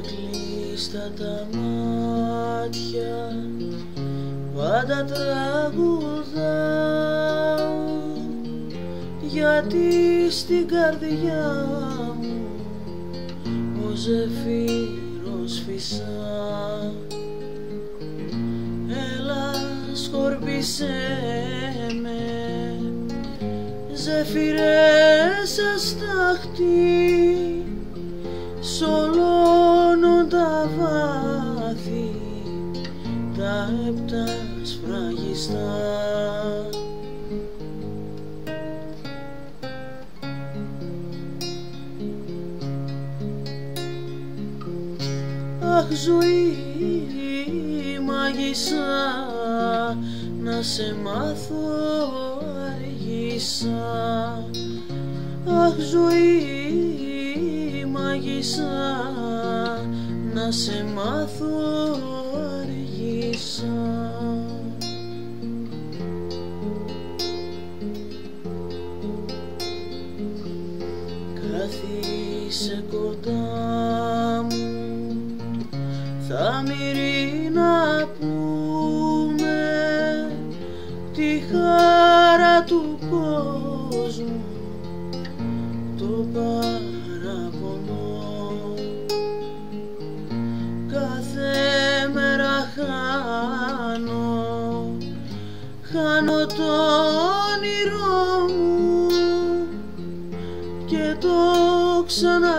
κλειστά τα μάτια πάντα τραγουδάω γιατί στην καρδιά μου ο ζεφύρος φυσά. Έλα σκορπίσέ με ζεφυρές αστάχτη σ' τα βάθη τα επτά σφραγιστά. Αχ ζωή μάγισσα να σε μάθω αργήσα. Αχ ζωή μάγισσα να σε μάθω αργήσα. Κάθισε κοντά μου θα μυρί να πούμε το όνειρό μου και το ξαναβρίσκω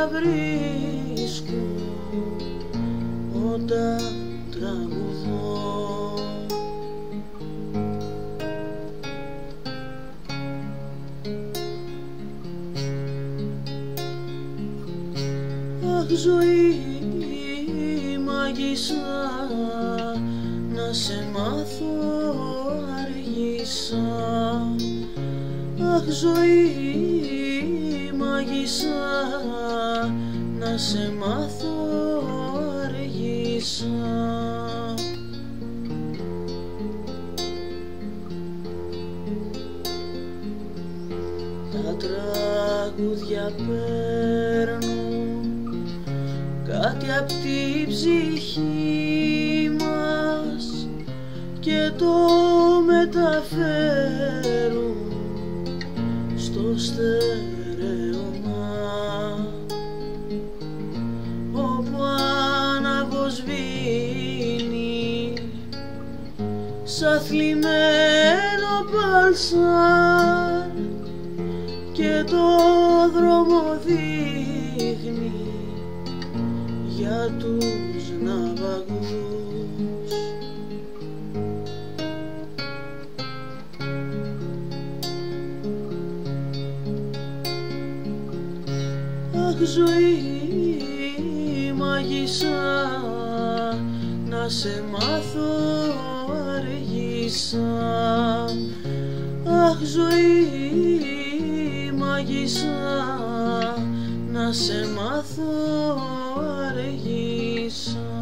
όταν τραγουδώ. Αχ ζωή μάγισσα να σε μάθω αργήσα Αχ ζωή μάγισσα να σε μάθω αργήσα. Τα τραγούδια παίρνουν κάτι απ' τη ψυχή μας και το μεταφέρουν στο στερεωμά. Όπου άναβος σβήνει σαν θλιμμένο παλσάρ και το δρόμο δείχνει για τους ναυαγούς ζωή μάγισσα να σε μάθω αργήσα. Αχ ζωή μάγισσα να σε μάθω αργήσα